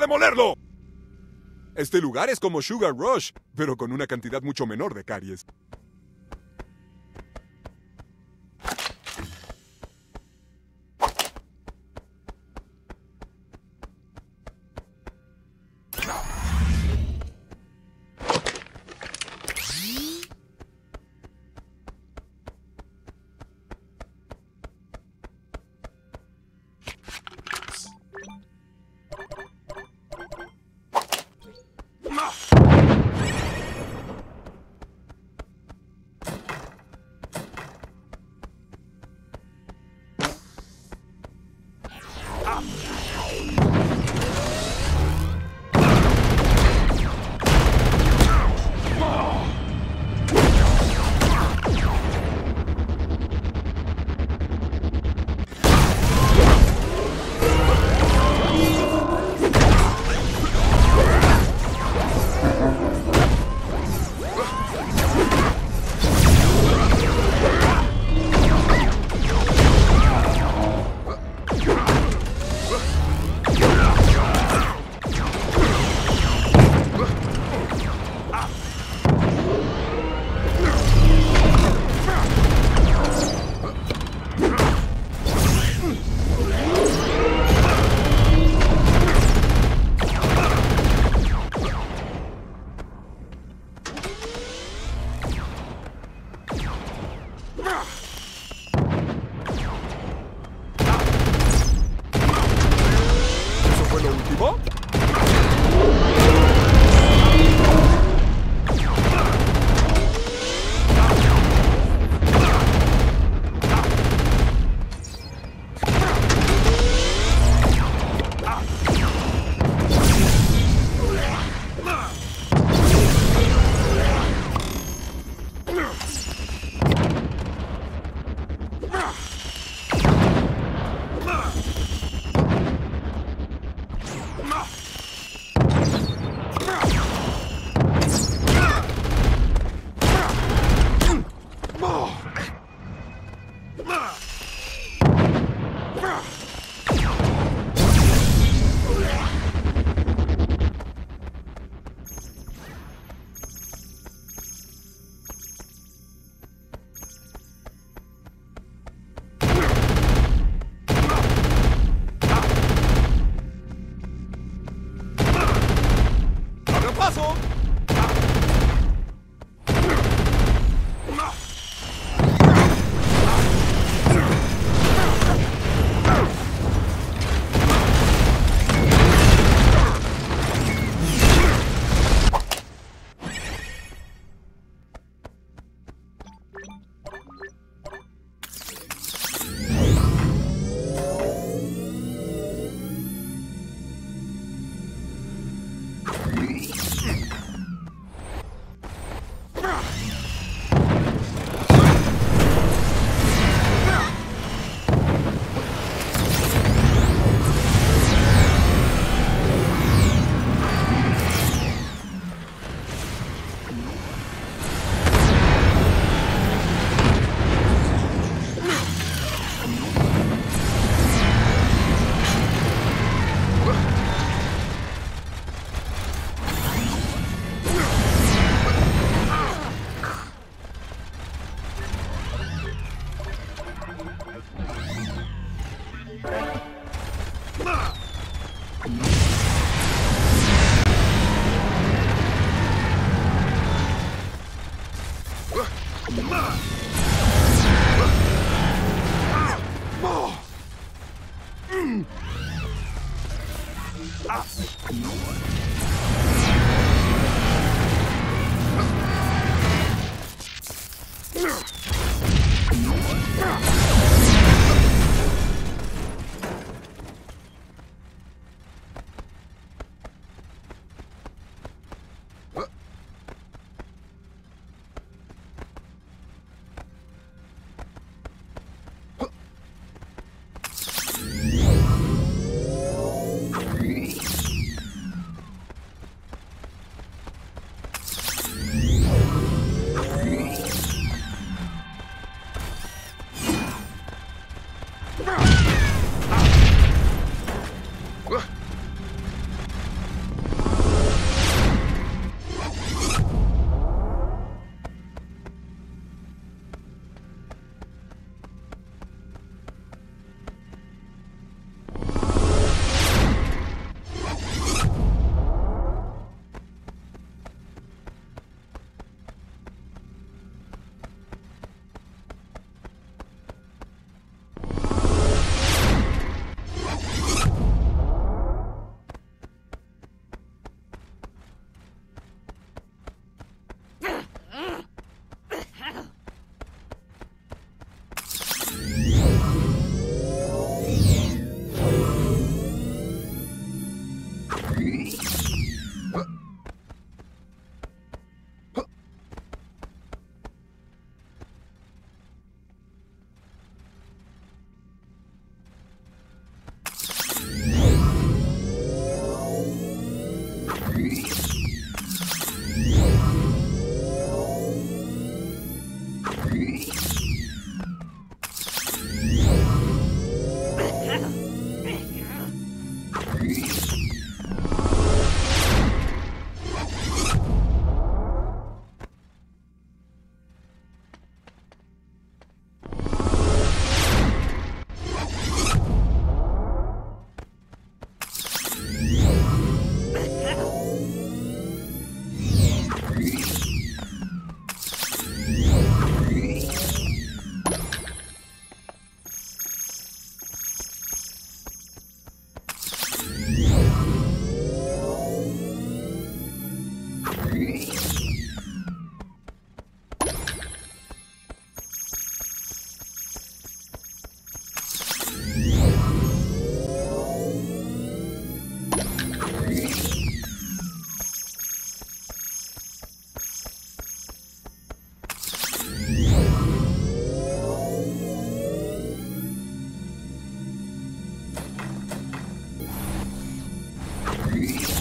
demolerlo! Este lugar es como Sugar Rush, pero con una cantidad mucho menor de caries. Oh! Ah! Three.